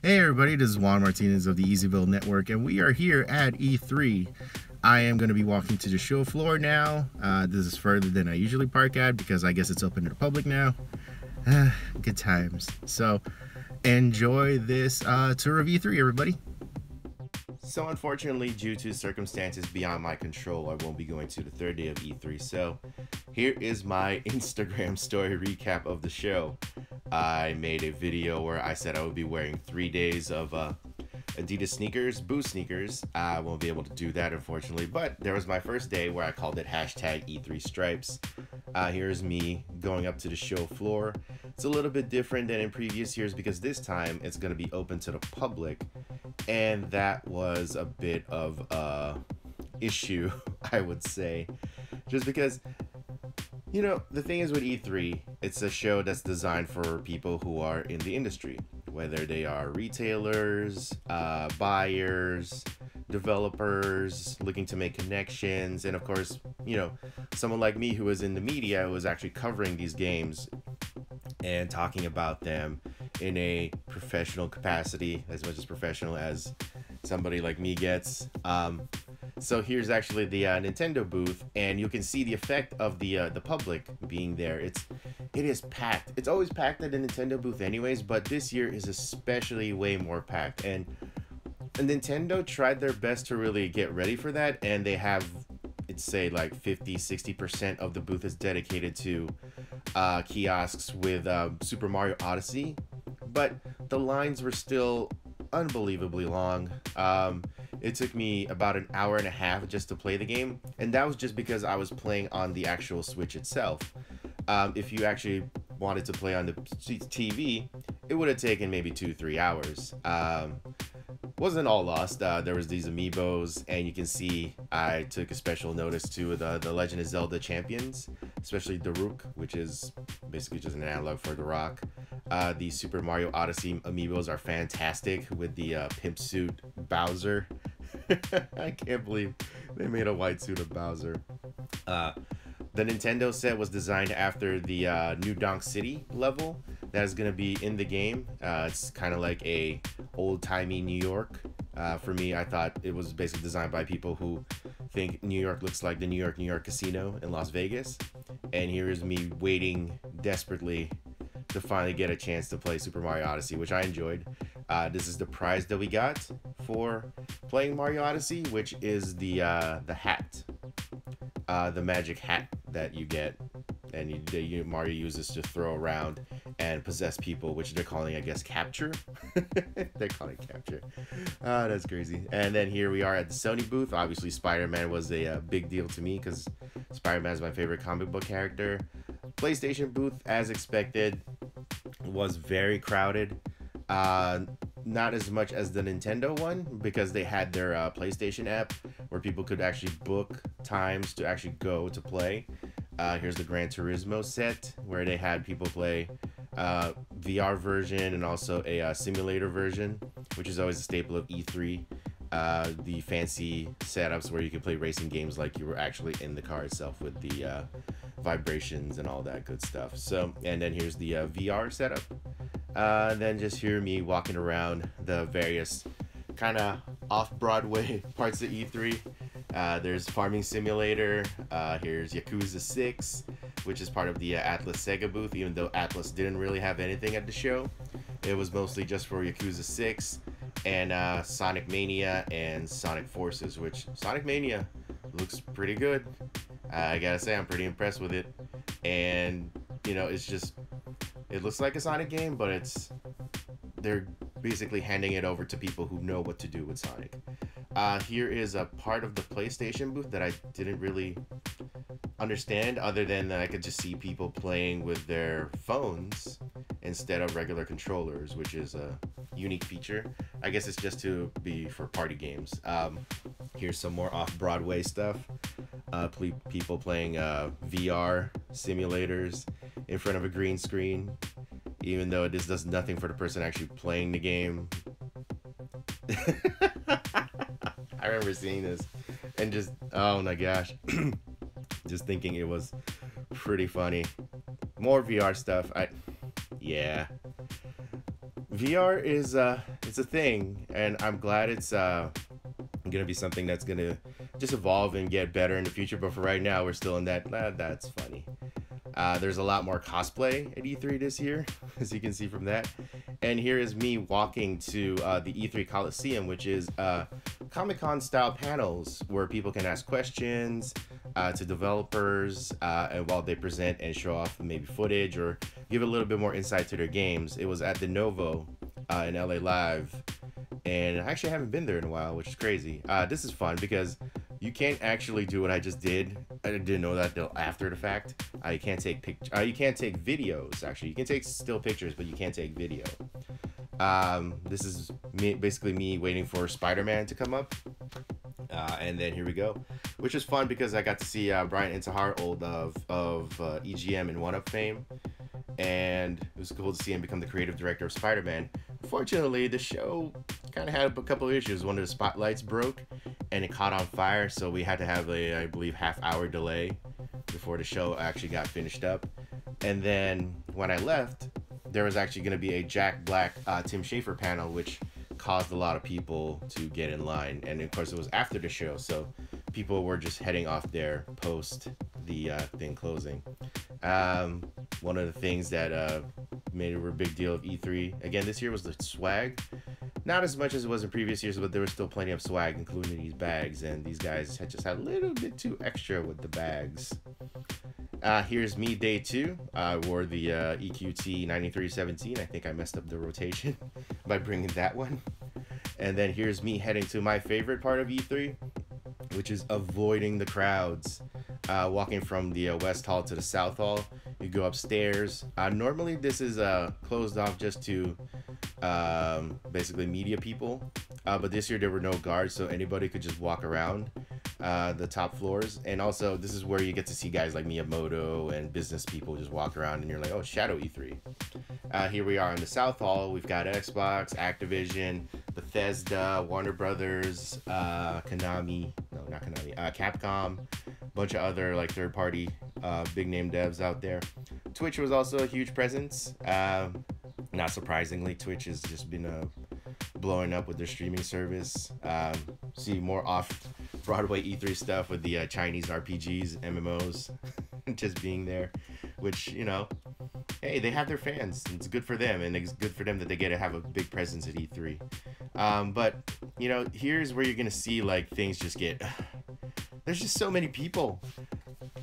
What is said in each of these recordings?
Hey everybody, this is Juan Martinez of the ezyville Network, and we are here at E3. I am going to be walking to the show floor now. Uh, this is further than I usually park at because I guess it's open to the public now. Good times. So enjoy this uh, tour of E3, everybody. So, unfortunately, due to circumstances beyond my control, I won't be going to the third day of E3. So, here is my Instagram story recap of the show. I made a video where I said I would be wearing three days of uh, Adidas sneakers, Boost sneakers. I won't be able to do that, unfortunately, but there was my first day where I called it hashtag E3 Stripes. Uh, here's me going up to the show floor. It's a little bit different than in previous years because this time it's going to be open to the public, and that was a bit of a issue, I would say, just because you know, the thing is with E3, it's a show that's designed for people who are in the industry, whether they are retailers, uh, buyers, developers looking to make connections, and of course, you know, someone like me who is in the media who is actually covering these games and talking about them in a professional capacity, as much as professional as somebody like me gets. Um, so here's actually the uh, Nintendo booth, and you can see the effect of the uh, the public being there. It's it is packed. It's always packed at the Nintendo booth, anyways, but this year is especially way more packed. And, Nintendo tried their best to really get ready for that, and they have it's say like 50 60% of the booth is dedicated to uh, kiosks with uh, Super Mario Odyssey, but the lines were still unbelievably long. Um, it took me about an hour and a half just to play the game, and that was just because I was playing on the actual Switch itself. Um, if you actually wanted to play on the TV, it would have taken maybe two, three hours. Um, wasn't all lost. Uh, there was these amiibos, and you can see I took a special notice to the the Legend of Zelda champions, especially the Daruk, which is basically just an analog for the Rock. Uh, the Super Mario Odyssey amiibos are fantastic with the uh, pimp suit Bowser. I can't believe they made a white suit of Bowser. Uh, the Nintendo set was designed after the uh, New Donk City level that is going to be in the game. Uh, it's kind of like a old timey New York. Uh, for me, I thought it was basically designed by people who think New York looks like the New York New York Casino in Las Vegas. And here is me waiting desperately to finally get a chance to play Super Mario Odyssey, which I enjoyed. Uh, this is the prize that we got for playing Mario Odyssey, which is the uh, the hat, uh, the magic hat that you get, and you, you, Mario uses to throw around and possess people, which they're calling, I guess, capture. they're calling capture. Ah, that's crazy. And then here we are at the Sony booth. Obviously, Spider-Man was a, a uh, big deal to me because Spider-Man is my favorite comic book character. PlayStation booth, as expected, was very crowded. Uh, not as much as the Nintendo one because they had their uh, PlayStation app where people could actually book times to actually go to play. Uh, here's the Gran Turismo set where they had people play uh, VR version and also a uh, simulator version, which is always a staple of E3. Uh, the fancy setups where you can play racing games like you were actually in the car itself with the uh, vibrations and all that good stuff. So, and then here's the VR setup. Uh, then just hear me walking around the various kind of off Broadway parts of E3. Uh, there's Farming Simulator. Uh, here's Yakuza 6, which is part of the uh, Atlus Sega booth, even though Atlus didn't really have anything at the show. It was mostly just for Yakuza 6 and uh, Sonic Mania and Sonic Forces, which Sonic Mania looks pretty good. I gotta say, I'm pretty impressed with it. And, you know, it's just, it looks like a Sonic game, but it's, they're basically handing it over to people who know what to do with Sonic. Uh, here is a part of the PlayStation booth that I didn't really understand, other than that I could just see people playing with their phones instead of regular controllers, which is a unique feature. I guess it's just to be for party games. Um, here's some more off Broadway stuff. Uh, people playing uh, VR simulators in front of a green screen, even though this does nothing for the person actually playing the game. I remember seeing this and just, oh my gosh, just thinking it was pretty funny. More VR stuff. I, yeah. VR is uh it's a thing, and I'm glad it's uh gonna be something that's gonna just evolve and get better in the future. But for right now, we're still in that. Ah, that's funny. Uh, there's a lot more cosplay at E3 this year, as you can see from that. And here is me walking to uh, the E3 Coliseum, which is uh, Comic Con style panels where people can ask questions uh, to developers uh, and while they present and show off maybe footage or give a little bit more insight to their games. It was at the Novo uh, in LA Live and I actually haven't been there in a while, which is crazy. This is fun because you can't actually do what I just did. I didn't know that till after the fact. Uh, you can't take pic- uh, You can't take videos. Actually, you can take still pictures, but you can't take video. Um, this is me, basically me waiting for Spider-Man to come up. Uh, and then here we go, which is fun because I got to see uh, Brian Intihar, old of of uh, EGM and 1UP fame, and it was cool to see him become the creative director of Spider-Man. Unfortunately, the show kind of had a couple of issues. One of the spotlights broke, and it caught on fire, so we had to have a, I believe, half-hour delay before the show actually got finished up. And then when I left, there was actually going to be a Jack Black, uh, Tim Schafer panel, which caused a lot of people to get in line. And of course, it was after the show, so people were just heading off there post the uh, thing closing. Um, one of the things that uh, made a big deal of E3 again this year was the swag. Not as much as it was in previous years, but there was still plenty of swag, including these bags. And these guys had just had a little bit too extra with the bags. Uh, here's me day two. I wore the uh, EQT 9317. I think I messed up the rotation by bringing that one. And then here's me heading to my favorite part of E3, which is avoiding the crowds. Uh, walking from the uh, West Hall to the South Hall. You go upstairs. Uh, normally, this is uh, closed off just to um, basically media people. Uh, but this year, there were no guards, so anybody could just walk around uh, the top floors. And also, this is where you get to see guys like Miyamoto and business people just walk around, and you're like, oh, Shadow E3. Uh, here we are in the South Hall. We've got Xbox, Activision, Bethesda, Warner Brothers, uh, Konami, no, not Konami, uh, Capcom, bunch of other like third party uh, big name devs out there. Twitch was also a huge presence. Uh, not surprisingly, Twitch has just been uh, blowing up with their streaming service. Um, see more off Broadway E3 stuff with the uh, Chinese RPGs, MMOs, just being there, which, you know, hey, they have their fans. It's good for them, and it's good for them that they get to have a big presence at E3. Um, but, you know, here's where you're going to see like things just get. There's just so many people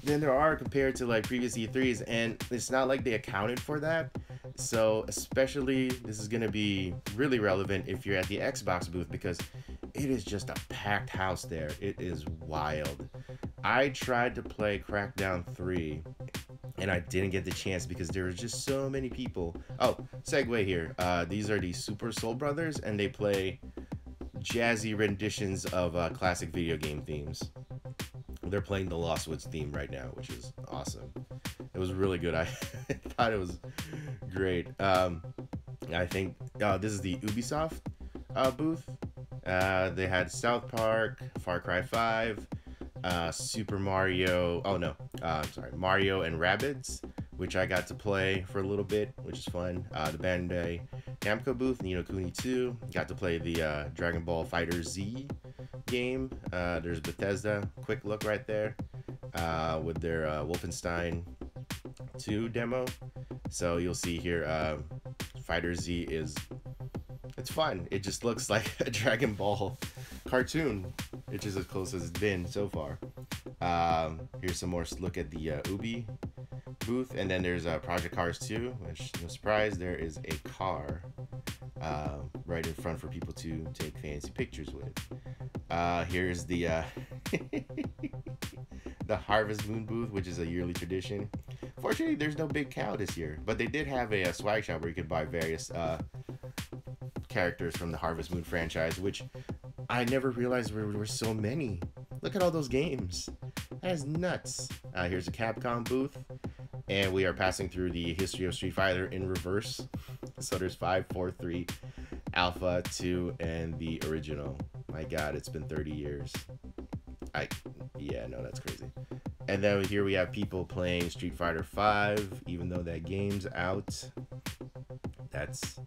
than there are compared to like previous E3s, and it's not like they accounted for that. So, especially, this is going to be really relevant if you're at the Xbox booth because it is just a packed house there. It is wild. I tried to play Crackdown 3 and I didn't get the chance because there were just so many people. Oh, segue here. Uh, these are the Super Soul Brothers, and they play jazzy renditions of uh, classic video game themes. They're playing the Lost Woods theme right now, which is awesome. It was really good. I thought it was great. Um, I think uh, this is the Ubisoft uh, booth. Uh, they had South Park, Far Cry 5, uh, Super Mario. Oh no, uh, I'm sorry, Mario and Rabbids, which I got to play for a little bit, which is fun. Uh, the Bandai Namco booth, Ni no Kuni 2, got to play the uh, Dragon Ball Fighter Z game. Uh, there's Bethesda, quick look right there, uh, with their uh, Wolfenstein 2 demo. So you'll see here, uh, Fighter Z is it's fun. It just looks like a Dragon Ball cartoon, which is as close as it's been so far. Um, here's some more look at the uh, Ubi booth, and then there's uh, Project Cars 2, which no surprise, there is a car uh, right in front for people to take fancy pictures with. Uh, here's the uh, the Harvest Moon booth, which is a yearly tradition. Fortunately, there's no big cow this year, but they did have a, a swag shop where you could buy various uh, characters from the Harvest Moon franchise, which I never realized there were so many. Look at all those games. That is nuts. Uh, here's a Capcom booth, and we are passing through the history of Street Fighter in reverse. So there's 5, 4, 3, Alpha, 2, and the original. My god, it's been 30 years. I, yeah, no, that's crazy. And then here we have people playing Street Fighter 5, even though that game's out. That's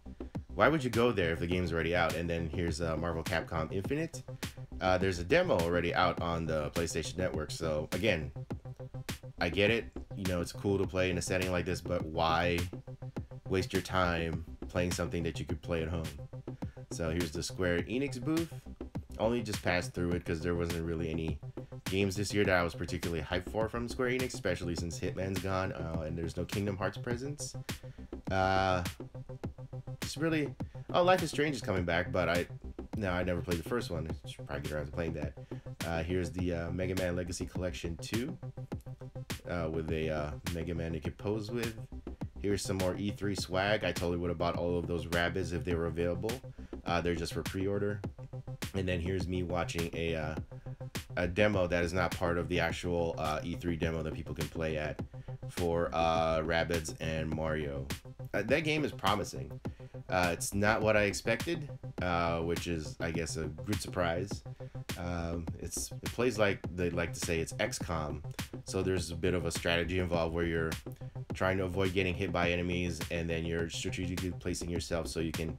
why would you go there if the game's already out? And then here's uh, Marvel Capcom Infinite. Uh, there's a demo already out on the PlayStation Network. So again, I get it. You know, it's cool to play in a setting like this, but why waste your time playing something that you could play at home? So here's the Square Enix booth. Only just passed through it because there wasn't really any games this year that I was particularly hyped for from Square Enix, especially since Hitman's gone uh, and there's no Kingdom Hearts presence. Uh, just really, oh, Life is Strange is coming back, but I, no, I never played the first one. I should probably get around to playing that. Uh, here's the uh, Mega Man Legacy Collection 2 uh, with a uh, Mega Man you could pose with. Here's some more E3 swag. I totally would have bought all of those Rabbids if they were available. Uh, they're just for pre-order. And then here's me watching a uh, a demo that is not part of the actual uh, E3 demo that people can play at for uh, Rabbids and Mario. Uh, that game is promising. Uh, it's not what I expected, uh, which is, I guess, a good surprise. Um, it's it plays like they like to say it's XCOM, so there's a bit of a strategy involved where you're trying to avoid getting hit by enemies, and then you're strategically placing yourself so you can,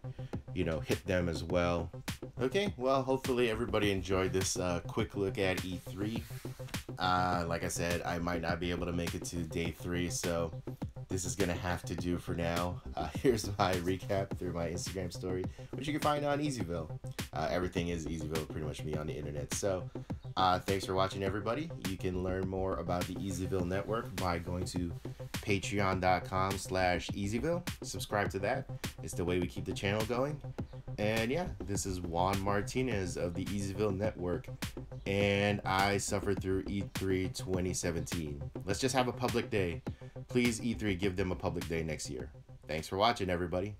you know, hit them as well. Okay, well, hopefully everybody enjoyed this uh, quick look at E3. Uh, like I said, I might not be able to make it to day three, so this is gonna have to do for now. Uh, here's my recap through my Instagram story, which you can find on ezyville. Uh, everything is ezyville, pretty much me on the internet. So, uh, thanks for watching, everybody. You can learn more about the ezyville Network by going to Patreon.com/slash ezyville. Subscribe to that. It's the way we keep the channel going. And yeah, this is Juan Martinez of the ezyville Network, and I suffered through E3 2017. Let's just have a public day. Please, E3, give them a public day next year. Thanks for watching, everybody.